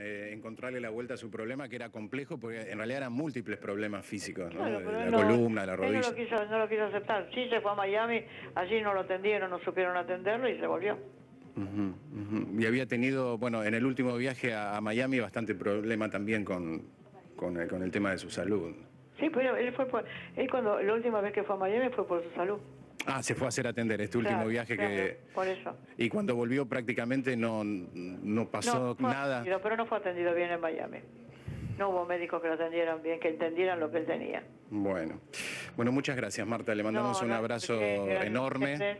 eh, encontrarle la vuelta a su problema, que era complejo, porque en realidad eran múltiples problemas físicos, ¿no? Claro, pero la no- columna, la él rodilla. no lo, quiso, no lo quiso aceptar. Sí, se fue a Miami, allí no lo atendieron, no supieron atenderlo y se volvió. Y había tenido, bueno, en el último viaje a, a Miami bastante problema también con, con, el, con el tema de su salud. Sí, pero él fue por, él cuando la última vez que fue a Miami fue por su salud. Ah, se fue a hacer atender este último Claro, viaje claro, que... Por eso. Y cuando volvió prácticamente no, no pasó no, nada. pero no fue atendido bien en Miami. No hubo médicos que lo atendieran bien, que entendieran lo que él tenía. Bueno, bueno, muchas gracias Marta, le mandamos No, un abrazo gracias enorme, ustedes.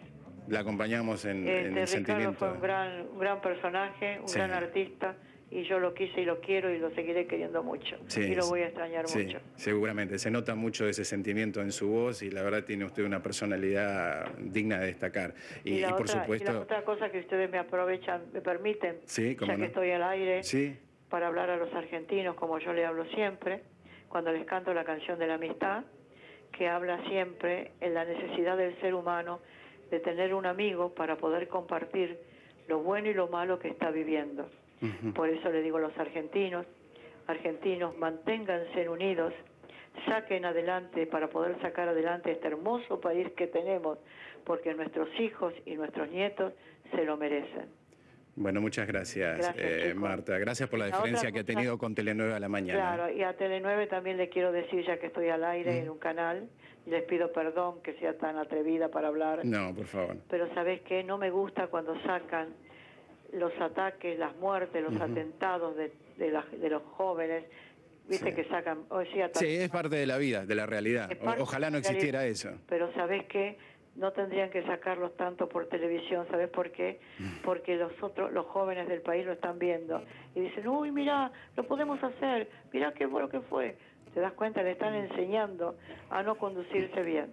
la acompañamos en, en Este, el Ricardo sentimiento. fue un gran, un gran personaje, un Sí. gran artista, y yo lo quise y lo quiero y lo seguiré queriendo mucho. Sí, y lo voy a extrañar Sí, mucho. seguramente, se nota mucho ese sentimiento en su voz y la verdad tiene usted una personalidad digna de destacar. Y, la y por otra, y la supuesto, otra cosa que ustedes me aprovechan, me permiten, Sí, ya que estoy al aire, para hablar a los argentinos como yo le hablo siempre, cuando les canto la canción de la amistad, que habla siempre en la necesidad del ser humano de tener un amigo para poder compartir lo bueno y lo malo que está viviendo. Por eso le digo a los argentinos, argentinos, manténganse unidos, saquen adelante para poder sacar adelante este hermoso país que tenemos, porque nuestros hijos y nuestros nietos se lo merecen. Bueno, muchas gracias, Gracias, eh. Marta. Gracias por la diferencia que ha tenido con Telenueve a la mañana. Claro, y a Tele9 también le quiero decir, ya que estoy al aire en un canal, y les pido perdón que sea tan atrevida para hablar, No, por favor. pero ¿sabes qué? No me gusta cuando sacan los ataques, las muertes, los atentados de, de, la- de los jóvenes, viste Sí. que sacan, o sea, Sí, es parte de la vida, de la realidad. O- ojalá no realidad. existiera eso. Pero ¿sabes qué? No tendrían que sacarlos tanto por televisión, ¿sabes por qué? Porque los otros, los jóvenes del país lo están viendo y dicen, uy, mira, lo podemos hacer, mira qué bueno que fue. ¿Te das cuenta? Le están enseñando a no conducirse bien.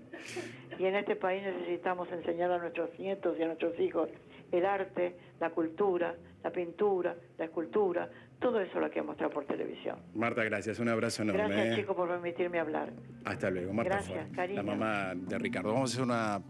Y en este país necesitamos enseñar a nuestros nietos y a nuestros hijos el arte, la cultura, la pintura, la escultura, todo eso lo que mostrar por televisión. Marta, gracias. Un abrazo enorme. Gracias, eh. chicos, por permitirme hablar. Hasta luego. Marta Gracias, Ford, cariño. la mamá de Ricardo. Vamos a hacer una